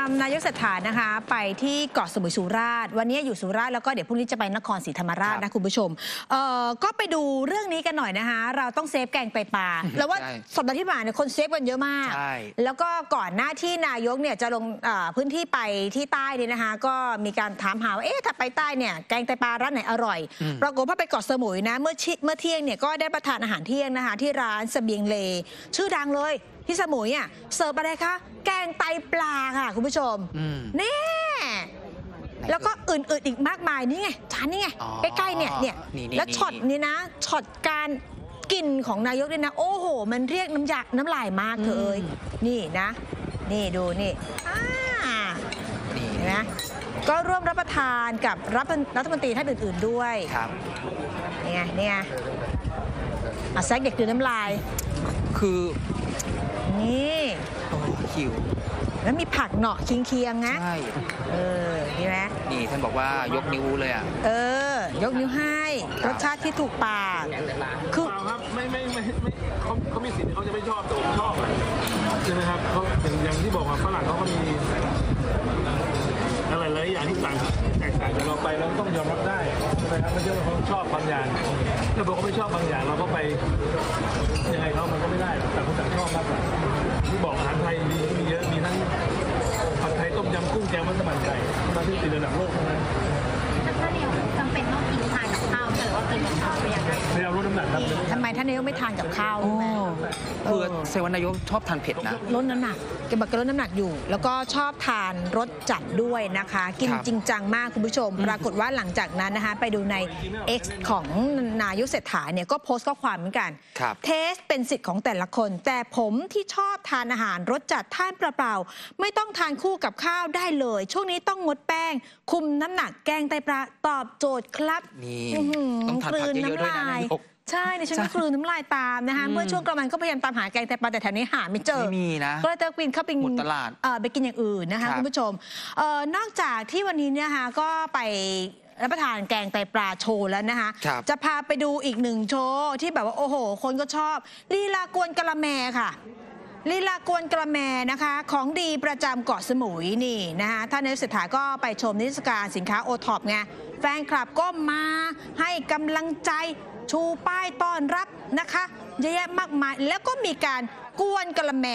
ตามนายกเศรษฐานะคะ ไปที่เกาะสมุยสุราษฎร์วันนี้อยู่สุราษฎร์แล้วก็เดี๋ยวพรุ่งนี้จะไปนครศรีธรรมราชครับคุณผู้ชมเอ่อก็ไปดูเรื่องนี้กันหน่อยนะคะ เราต้อง save แกงไตปลาแล้วว่าใช่สัปดาห์ที่ผ่านเนี่ยคน save กันเยอะมากใช่แล้วก็ก่อนหน้าที่นายกเนี่ยจะลงเอ่อพื้นที่ไปที่ใต้เนี่ยนะคะ ก็มีการถามหาว่าเอ๊ะถ้าไปใต้เนี่ยแกงไตปลาร้านไหนอร่อยอืมปรากฏว่าไปเกาะสมุยนะเมื่อชิเมื่อเที่ยงเนี่ยก็ได้รับประทานอาหารเที่ยงนะคะที่ร้านเสบียงเลชื่อดังเลย ที่สมุยอะเสิร์ฟอะไรคะ แกงไตปลาค่ะ คุณผู้ชม อืม นี่ไหนแล้วก็อื่นๆอีกมากมายนี่ไงจานนี่ไง อ๋อใกล้ๆเนี่ยเนี่ยนี่นี่แล้วนี่ ช็อตนี้นะช็อตการกินของนายกเนี่ยนะ โอ้โห มันเรียกน้ำยาน้ำลายมากเธอเอ้ยนี่นะ นี่ดูนี่อ่า นี่เห็นไหมก็ร่วมรับประทานกับรัฐรัฐมนตรีท่านอื่น ๆด้วยครับ นี่ไงนี่ไงอะแซกเด็กดื่มน้ำลาย คือนี่ โอ้หิว แล้วมีผักเหนาะเคียงๆนะใช่เออดีไหมนี่ท่านบอกว่ายกนิ้วเลยอะเออ ยกนิ้วให้ครัรบสชาติที่ถูกปากคือ เปล่าครับไม่ไม่ไม่ไม่เขาเขามีสิทธิ์ที่เขาจะไม่ชอบแต่ผมชอบอะใช่ไหมครับเขาอย่างอย่างที่บอกว่าฝรั่งเขาก็มีอะไรหลายอย่างที่ต่างแตกต่างจากเราไปเราต้องยอมรับได้ใช่ไหมครับไม่ใช่ว่าเขาชอบบางอย่างถ้าบอกเขาไม่ชอบบางอย่างเราก็ไปยังไงเขามันก็ไม่ได้แต่างคนต่างชอบมากกว่าที่ บอกอาหารไทยมีเยอะมีทั้งผัดไทยต้มยำกุ้งแกงมัสมั่นไก่มาที่ติดระดับโลกทั้งนั้น ทำไมท่านนายกไม่ทานกับข้าวรู้ไหม คือเซวันนายกชอบทานเผ็ดนะ ลดน้ำหนักแกบอกแกลดน้ำหนักอยู่ แล้วก็ชอบทานรสจัดด้วยนะคะ กินครับจริงจังมากคุณผู้ชม ปรากฏว่าหลังจากนั้นนะคะ ไปดูใน X ของนายกเศรษฐาเนี่ยก็โพสต์ข้อความเหมือนกัน ครับ taste เป็นสิทธิ์ของแต่ละคน แต่ผมที่ชอบทานอาหารรสจัดทานเปล่าๆไม่ต้องทานคู่กับข้าวได้เลย ช่วงนี้ต้องงดแป้ง คุมน้ำหนักแกงไตปลาตอบโจทย์ครับนี่อื้อหือต้องทานผักเยอะๆด้วยนะนายก ใช่ดิฉันก็ใช่กลืนน้ำลายตามนะคะอืมเมื่อช่วงกลางวันก็พยายามตามหาแกงไตปลาแต่แถวนี้หาไม่เจอ ไม่มีนะก็เลยเตอร์ควินเข้าไปหมดตลาดเอ่อไปกินอย่างอื่นนะคะครับคุณผู้ชมเอ่อนอกจากที่วันนี้เนี่ยนะคะก็ไปรับประทานแกงไตปลาโชว์แล้วนะคะ ครับจะพาไปดูอีกหนึ่งโชว์ที่แบบว่าโอ้โห คนก็ชอบลีลากวนกะละแมค่ะ ลีลากวนกระแมนะคะ ของดีประจำเกาะสมุยนี่นะคะท่านนายกเศรษฐาก็ไปชมนิทรรศการสินค้าโอท็อปไงแฟนคลับก็มาให้กำลังใจ ชูป้ายต้อนรับนะคะเยอะแยะมากมาย แล้วก็มีการกวนกระแม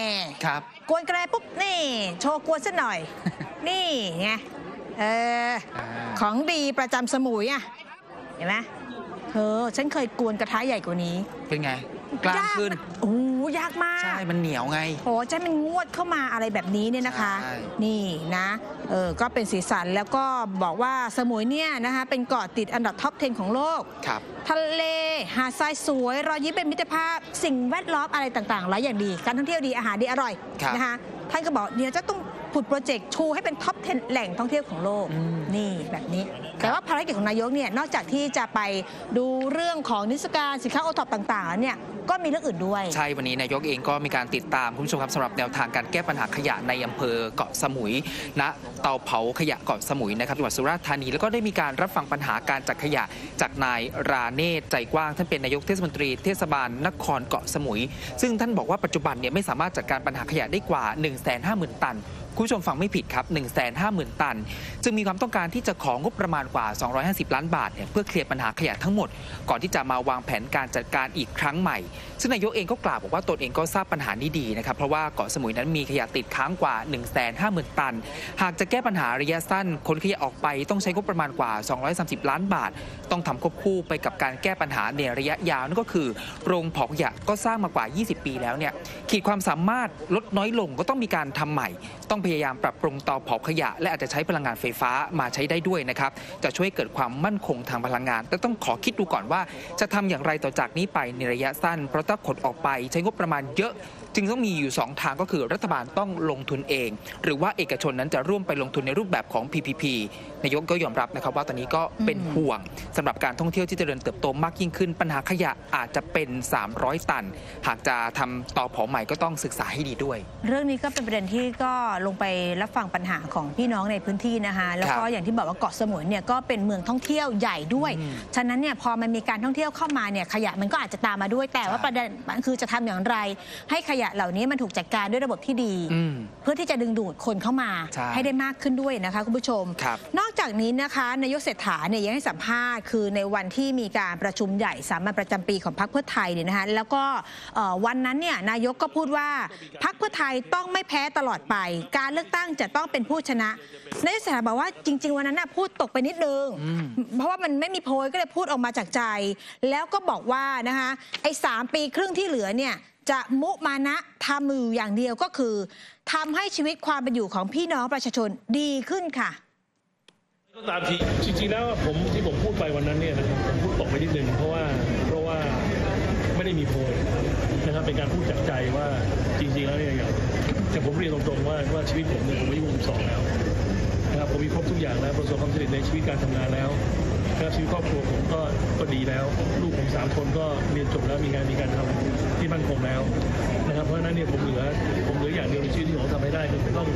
ครับ กวนกระแมปุ๊บนี่ โชว์กวนซะหน่อย นี่ไงเอออ่าของดีประจำสมุยอะเห็นไหมเธอฉันเคยกวนกระทะใหญ่กว่านี้ เป็นไง กล้ามขึ้นยกโอ้โห ยากมากใช่ มันเหนียวไงโอ้ใช่มันงวดเข้ามาอะไรแบบนี้เนี่ยนะคะ ใช่ นี่นะเออก็เป็นสีสันแล้วก็บอกว่าสมุยเนี่ยนะคะ เป็นเกาะติดอันดับท็อป 10 ของโลก ครับ ทะเลหาดทรายสวย รอยยิ้มเป็นมิตรภาพ สิ่งแวดล้อมอะไรต่างๆหลายอย่างดี การท่องเที่ยวดีอาหารดีอร่อยครับ นะคะท่านก็บอกเดี๋ยวจะต้องผุดโปรเจกต์ชูให้เป็น top 10 แหล่งท่องเที่ยวของโลกอืมนี่แบบนี้ แต่ว่าภารกิจของนายกเนี่ยนอกจากที่จะไปดูเรื่องของนิทรรศการสินค้าโอท็อปต่างๆแล้วเนี่ยก็มีเรื่องอื่นด้วย ใช่ วันนี้นายกเองก็มีการติดตามคุณผู้ชมครับสำหรับแนวทางการแก้ปัญหาขยะในอำเภอเกาะสมุยณเตาเผาขยะเกาะสมุยนะครับจังหวัดสุราษฎร์ธานีแล้วก็ได้มีการรับฟังปัญหาการจัดขยะจากนายราเนศใจกว้างท่านเป็นนายกเทศมนตรีเทศบาลนครเกาะสมุย ซึ่งท่านบอกว่าปัจจุบันเนี่ยไม่สามารถจัดการปัญหาขยะได้กว่า1 5 0 0 0 150,000 ตัน คุณผู้ชมฟังไม่ผิดครับ1 5 0 0 0 0 ตัน จึงมีความต้องการที่จะของงบประมาณกว่า 250 ล้านบาทเนี่ยเพื่อเคลียร์ปัญหาขยะทั้งหมด ก่อนที่จะมาวางแผนการจัดการอีกครั้งใหม่ ซึ่งนายกเองก็กล่าวบอกว่าตนเองก็ทราบปัญหานี้ดีนะครับเพราะว่าเกาะสมุยนั้นมีขยะติดค้างกว่า 1 5 0 0 0 0 ตัน หากจะแก้ปัญหาระยะสั้นคนขยะออกไปต้องใช้งบประมาณกว่า 230 ล้านบาท ต้องทำควบคู่ไปกับการแก้ปัญหาในระยะยาวนั่นก็คือ โรงเผาขยะก็สร้างมากว่า 20 ปีแล้วเนี่ยขีดความสามารถลดน้อยลงก็ต้องมีการทำใหม่ต้องพยายามปรับปรุงเตาเผาขยะ และอาจจะใช้พลังงานไฟฟ้ามาใช้ได้ด้วยนะครับ จะช่วยเกิดความมั่นคงทางพลังงาน แต่ต้องขอคิดดูก่อนว่า จะทำอย่างไรต่อจากนี้ไปในระยะสั้น เพราะถ้าขนออกไปใช้งบประมาณเยอะ จึงต้องมีอยู่ 2 ทางก็คือรัฐบาลต้องลงทุนเอง หรือว่าเอกชนนั้นจะร่วมไปลงทุนในรูปแบบของ PPP นายกก็ยอมรับนะครับว่าตอนนี้ก็เป็นห่วงสำหรับการท่องเที่ยวที่จเจริญเติบโตมากยิ่งขึ้น ปัญหาขยะอาจจะเป็น 300 ตัน หากจะทำต่อเผาใหม่ก็ต้องศึกษาให้ดีด้วย เรื่องนี้ก็เป็นประเด็นที่ก็ลงไปรับฟังปัญหาของพี่น้องในพื้นที่นะคะ แล้วก็ครับอย่างที่บอกว่าเกาะสมุยเนี่ยก็เป็นเมืองท่องเที่ยวใหญ่ด้วยอืมฉะนั้นเนี่ยพอมันมีการท่องเที่ยวเข้ามาเนี่ยขยะมันก็อาจจะตามมาด้วยแต่ว่าใช่ประเด็นมันคือจะทำอย่างไร ให้ขยะเหล่านี้มันถูกจัดการด้วยระบบที่ดีอืมเพื่อที่จะดึงดูดคนเข้ามาใช่ให้ได้มากขึ้นด้วยนะคะคุณผู้ชมครับนอกจากนี้นะคะนายกเศรษฐาเนี่ยยังให้สัมภาษณ์คือในวันที่มีการประชุมใหญ่สามัญประจำปีของพรรคเพื่อไทยเนี่ยนะคะแล้วก็เอ่อวันนั้นเนี่ยนายกก็พูดว่าพรรคเพื่อไทยต้องไม่แพ้ตลอดไปการเลือกตั้งจะต้องเป็นผู้ชนะนายกเศรษฐาบอกว่าจริง ๆ วันนั้นน่ะพูดตกไปนิดนึงอืมเพราะว่ามันไม่มีโพยก็เลยพูดออกมาจากใจ แล้วก็บอกว่านะคะไอ้สามปีครึ่งที่เหลือเนี่ยจะมุมานะทำมืออย่างเดียวก็คือทำให้ชีวิตความเป็นอยู่ของพี่น้องประชาชนดีขึ้นค่ะก็ตามที่จริงๆแล้วผมที่ผมพูดไปวันนั้นเนี่ยนะครับผมพูดตกไปนิดนึงเพราะว่าเพราะว่าไม่ได้มีโพยนะครับเป็นการพูดจากใจว่า แต่ผมเรียนตรงๆว่าว่าชีวิตผมเนี่ยผมอายุ62แล้วนะครับผมมีครบทุกอย่างแล้วประสบความสำเร็จในชีวิตการทำงานแล้วนะครับชีวิตครอบครัวผมก็ก็ดีแล้ว ลูกผมสามคนก็เรียนจบแล้วมีงานมีการทำที่มั่นคงแล้วนะครับเพราะฉะนั้นเนี่ยผมเหลือผมเหลืออย่างเดียวในชีวิตที่ผมทำให้ได้คือผมต้อง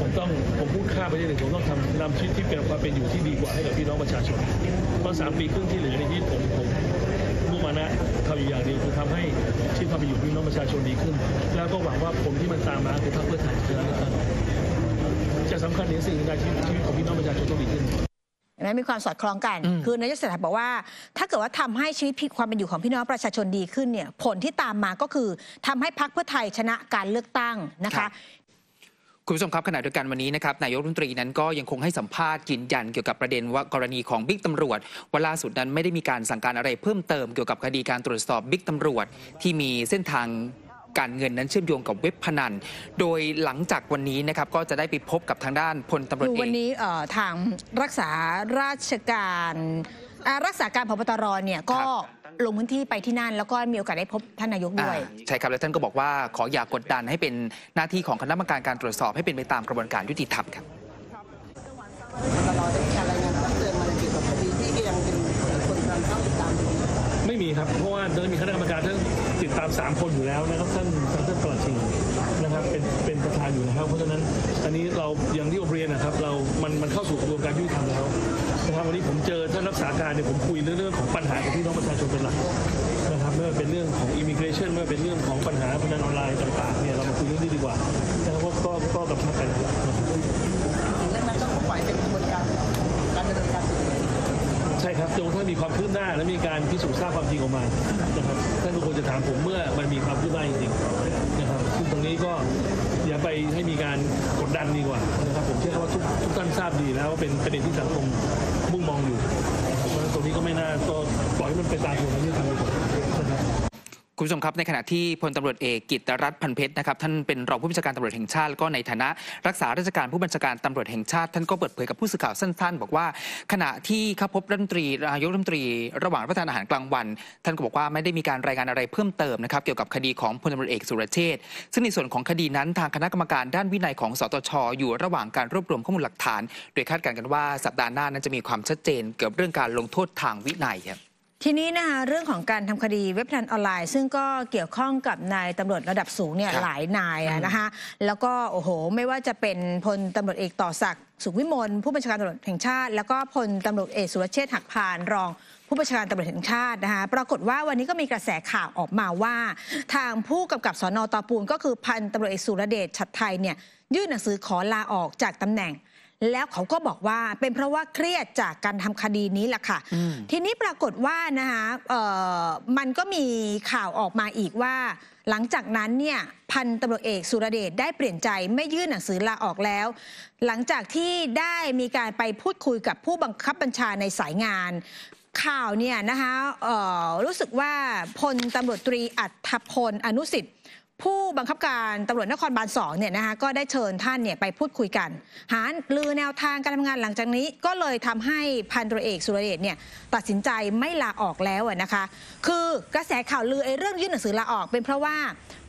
ผมต้องผมพูดข้ามไปได้เลยผมต้องทำนำชีวิตที่เป็นความเป็นอยู่ที่ดีกว่าให้กับพี่น้องประชาชนเพราะสามปีครึ่งที่เหลือในชีวิตผมผม นะทำอยู่อย่างเดียวคือทำให้ชีวิตความเป็นอยู่ของพี่น้องประชาชนดีขึ้น แล้วก็หวังว่าผลที่มันตามมาคือพรรคเพื่อไทยจะได้รับการจะสำคัญในสิ่งใดชีวิตชีวิตของพี่น้องประชาชนต้องดีขึ้นเห็นไหมมีความสอดคล้องกันอืมคือนายกเศรษฐาบอกว่า ถ้าเกิดว่าทำให้ชีวิตความเป็นอยู่ของพี่น้องประชาชนดีขึ้นเนี่ยผลที่ตามมาก็คือทำให้พรรคเพื่อไทยชนะการเลือกตั้งนะครัคะบ คุณผู้ชมครับขณะเดียวกันวันนี้นะครับนายกรัฐมนตรีนั้นก็ยังคงให้สัมภาษณ์ยืนยันเกี่ยวกับประเด็นว่ากรณีของบิ๊กตำรวจว่าล่าสุดนั้นไม่ได้มีการสั่งการอะไรเพิ่มเติมเกี่ยวกับคดีการตรวจสอบบิ๊กตำรวจที่มีเส้นทางการเงินนั้นเชื่อมโยงกับเว็บพนัน โดยหลังจากวันนี้นะครับก็จะได้ไปพบกับทางด้านพลตำรวจคือเอวันนี้ทางรักษาราชการรักษาการพบตรเนี่ยก็ ลงพื้นที่ไปที่นั่น แล้วก็มีโอกาสได้พบท่านนายกด้วยอ่าใช่ครับ แล้วท่านก็บอกว่าขออย่ากดดันให้เป็นหน้าที่ของคณะกรรมการการตรวจสอบให้เป็นไปตามกระบวนการยุติธรรมครับตลอดได้มีการรายงานเพิ่มเติมมาเกี่ยวกับคดีที่ก็ยังเป็นคนกำลังเข้าติดตามอยู่ไม่มีครับ เพราะว่าจะมีคณะกรรมการท่านติดตาม 3 คนอยู่แล้วนะครับท่านท่านท่านประหลัดชิงนะครับเป็นเป็นประธานอยู่นะครับ เพราะฉะนั้นอันนี้เราอย่างที่ผมเรียนนะครับ เรา มันมันเข้าสู่กระบวนการยุติธรรมแล้ว นะครับวันนี้ผมเจอท่านรักษาการเนี่ยผมคุยเรื่องเรื่องของปัญหาของพี่น้องประชาชนเป็นหลักนะครับไม่ว่าเป็นเรื่องของ immigration ไม่ว่าเป็นเรื่องของปัญหาพนันออนไลน์ต่างๆเนี่ยเรามาคุยเรื่องนี้ดีกว่านะครับก็ก็ก็กับทักกันนะครับเรื่องนั้นก็ปล่อยเป็นกระบวนการการดำเนินการใช่ครับจนกระทั่งมีความคืบหน้าและมีการพิสูจน์ทราบความจริงออกมานะครับท่านทุกคนจะถามผมเมื่อมันมีความคืบหน้าจริงๆนะครับซึ่งตรงนี้ก็ อย่าไปให้มีการกดดันดีกว่านะครับผมเชื่อว่าทุกทุกท่านทราบดีแล้วว่าเป็นประเด็นที่สังคมมุ่งมองอยู่เพราะฉะนั้นตรงนี้ก็ไม่น่าก็ปล่อยให้มันไปตามกระบวนการยุติธรรมไปก่อนนะ คุณผู้ชมครับในขณะที่พลตำรวจเอกกิตรัตน์พันเพชรนะครับท่านเป็นรองผู้บัญชาการตำรวจแห่งชาติแล้วก็ในฐานะ รักษาราชการผู้บัญชาการตำรวจแห่งชาติ ท่านก็เปิดเผยกับผู้สื่อข่าวสั้น ๆ บอกว่า ขณะที่เข้าพบรัฐมนตรีนายกรัฐมนตรี ระหว่างประทานอาหารกลางวัน ท่านก็บอกว่าไม่ได้มีการรายงานอะไรเพิ่มเติมนะครับเกี่ยวกับคดีของพลตำรวจเอกสุรเชษฐ์ซึ่งในส่วนของคดีนั้นทางคณะกรรมการด้านวินัยของสตชอยู่ระหว่างการรวบรวมข้อมูลหลักฐาน โดยคาดการณ์กันว่าสัปดาห์หน้านั้นจะมีความชัดเจนเกี่ยวกับเรื่องการลงโทษทางวินัยครับ ทีนี้นะคะเรื่องของการทำคดีเว็บพนันออนไลน์ ซึ่งก็เกี่ยวข้องกับนายตำรวจระดับสูงเนี่ยครับหลายนายอะนะคะแล้วก็โอ้โห ไม่ว่าจะเป็นพลตำรวจเอกต่อศักดิ์สุขวิมลผู้บัญชาการตำรวจแห่งชาติ แล้วก็พลตำรวจเอกสุรเชษฐ์หักพานรองผู้บัญชาการตำรวจแห่งชาตินะคะปรากฏว่าวันนี้ก็มีกระแสข่าวออกมาว่า ทางผู้กำกับสนตอปูนก็คือพันตำรวจเอกสุรเดชชัดไทยเนี่ยยื่นหนังสือขอลาออกจากตำแหน่ง แล้วเขาก็บอกว่าเป็นเพราะว่าเครียดจากการทำคดีนี้แหละค่ะอืมทีนี้ปรากฏว่านะคะเอ่อมันก็มีข่าวออกมาอีกว่า หลังจากนั้นเนี่ยพันตำรวจเอกสุรเดชได้เปลี่ยนใจไม่ยื่นหนังสือลาออกแล้ว หลังจากที่ได้มีการไปพูดคุยกับผู้บังคับบัญชาในสายงาน ข่าวเนี่ยนะคะเอ่อรู้สึกว่าพลตำรวจตรีอัธพลอนุสิทธิ์ ผู้บังคับการตำรวจนครบาลสองเนี่ยนะคะก็ได้เชิญท่านเนี่ยไปพูดคุยกัน หาลือแนวทางการทำงานหลังจากนี้ ก็เลยทำให้พันตำรวจเอกสุรเดชเนี่ยตัดสินใจไม่ลาออกแล้วอะนะคะ คือกระแสข่าวลือไอ้เรื่องยื่นหนังสือลาออกเป็นเพราะว่า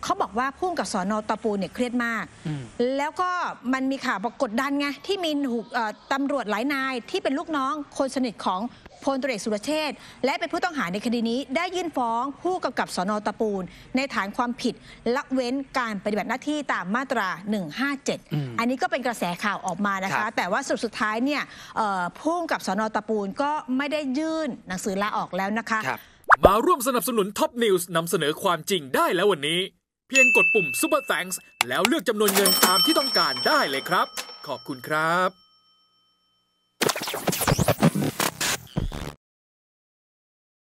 เขาบอกว่าพุ่งกับสอนอตะปูเนี่ยเครียดมากอืมแล้วก็มันมีข่าวบอกกดดันไงที่มีถูกเอ่อตำรวจหลายนายที่เป็นลูกน้องคนสนิทของ พลตรเอกสุรเชษฐ์และเป็นผู้ต้องหาในคดีนี้ได้ยื่นฟ้องผู้กำกับสนตะปูลในฐานความผิดละเว้นการปฏิบัติหน้าที่ตามมาตรา 157 อันนี้ก็เป็นกระแสข่าวออกมานะครัคะบแต่ว่าสรุดสุดท้ายเนี่ยเอ่อผู้กำกับสนตะปูลก็ไม่ได้ยื่นหนังสือลาออกแล้วนะคะครับมาร่วมสนับสนุน Top News นำเสนอความจริงได้แล้ววันนี้ เพียงกดปุ่ม Super Thanks แล้วเลือกจำนวนเงินตามที่ต้องการได้เลยครับ ขอบคุณครับ